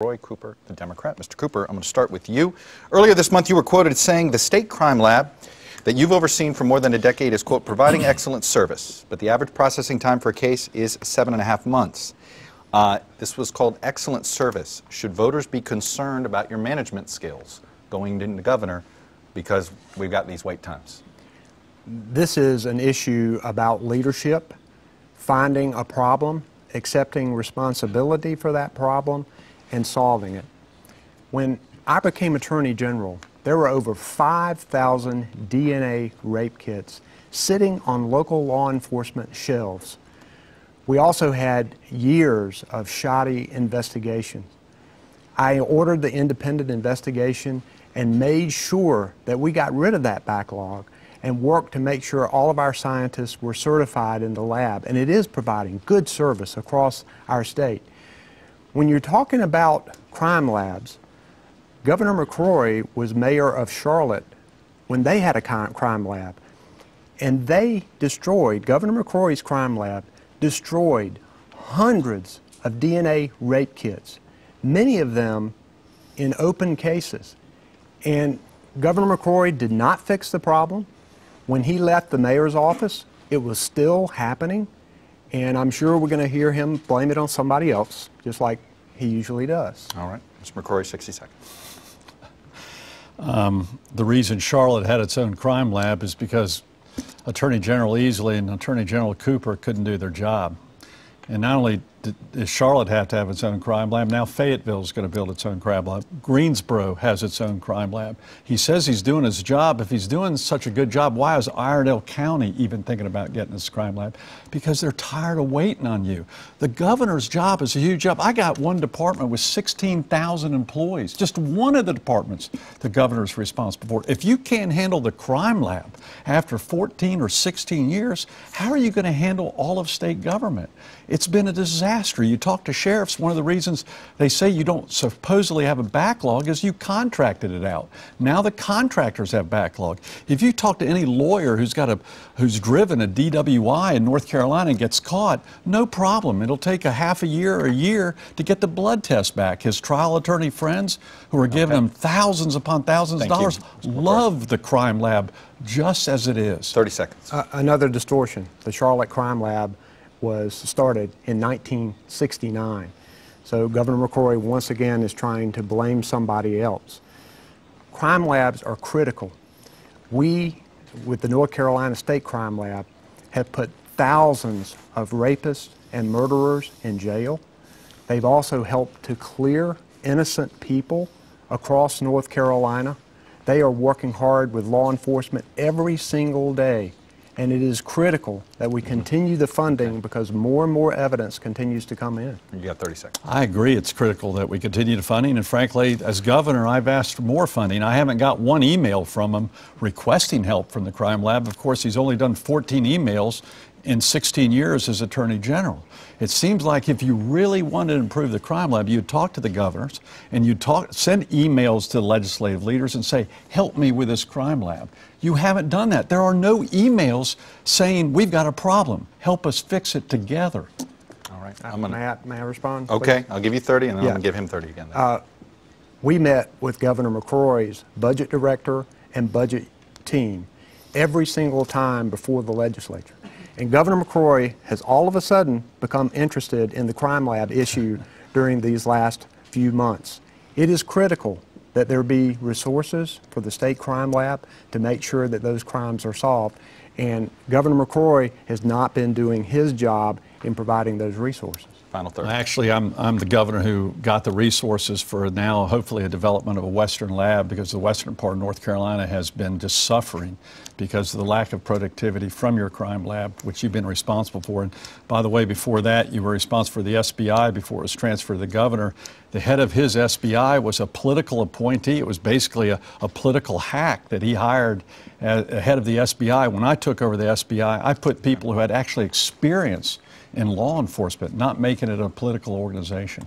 Roy Cooper, the Democrat. Mr. Cooper, I'm going to start with you. Earlier this month, you were quoted saying the state crime lab that you've overseen for more than a decade is, quote, providing excellent service, but the average processing time for a case is seven and a half months. Uh, this was called excellent service. Should voters be concerned about your management skills going into governor because we've got these wait times? This is an issue about leadership, finding a problem, accepting responsibility for that problem, and solving it. When I became Attorney General, there were over 5,000 DNA rape kits sitting on local law enforcement shelves. We also had years of shoddy investigations. I ordered the independent investigation and made sure that we got rid of that backlog and worked to make sure all of our scientists were certified in the lab. And it is providing good service across our state. When you're talking about crime labs, Governor McCrory was mayor of Charlotte when they had a crime lab. And they destroyed, Governor McCrory's crime lab destroyed hundreds of DNA rape kits, many of them in open cases. And Governor McCrory did not fix the problem. When he left the mayor's office, it was still happening. And I'm sure we're going to hear him blame it on somebody else, just like he usually does. All right. Mr. McCrory, 60 seconds. Um, the reason Charlotte had its own crime lab is because Attorney General Easley and Attorney General Cooper couldn't do their job. And not only does Charlotte have to have its own crime lab, now Fayetteville is going to build its own crime lab. Greensboro has its own crime lab. He says he's doing his job. If he's doing such a good job, why is Iredell County even thinking about getting this crime lab? Because they're tired of waiting on you. The governor's job is a huge job. I got one department with 16,000 employees, just one of the departments the governor's responsible for. If you can't handle the crime lab after 14 or 16 years, how are you going to handle all of state government? It's been a disaster. You talk to sheriffs, one of the reasons they say you don't supposedly have a backlog is you contracted it out. Now the contractors have backlog. If you talk to any lawyer who's got a who's driven a DWI in North Carolina and gets caught, no problem. It'll take a half a year or a year to get the blood test back. His trial attorney friends who are giving okay. him thousands upon thousands Thank of dollars you, love the crime lab just as it is. 30 seconds. Uh, another distortion. The Charlotte Crime Lab was started in 1969. So Governor McCrory once again is trying to blame somebody else. Crime labs are critical. We, with the North Carolina State Crime Lab, have put thousands of rapists and murderers in jail. They've also helped to clear innocent people across North Carolina. They are working hard with law enforcement every single day and it is critical that we continue the funding because more and more evidence continues to come in. You got 30 seconds. I agree. It's critical that we continue the funding. And frankly, as governor, I've asked for more funding. I haven't got one email from him requesting help from the crime lab. Of course, he's only done 14 emails in 16 years as Attorney General. It seems like if you really wanted to improve the crime lab, you'd talk to the governors and you'd talk, send emails to legislative leaders and say, help me with this crime lab. You haven't done that. There are no emails saying, we've got a problem. Help us fix it together. All right. I'm gonna, may, I, may I respond? Okay. Please? I'll give you 30 and then yeah. I'm going to give him 30 again. Uh, we met with Governor McCrory's budget director and budget team every single time before the legislature. And Governor McCrory has all of a sudden become interested in the crime lab issue during these last few months. It is critical that there be resources for the state crime lab to make sure that those crimes are solved. And Governor McCrory has not been doing his job in providing those resources. Final third. Actually, I'm, I'm the governor who got the resources for now, hopefully, a development of a Western lab because the western part of North Carolina has been just suffering because of the lack of productivity from your crime lab, which you've been responsible for. And by the way, before that, you were responsible for the SBI before it was transferred to the governor. The head of his SBI was a political appointee. It was basically a, a political hack that he hired as head of the SBI. When I took over the SBI, I put people who had actually experience in law enforcement, not making it a political organization.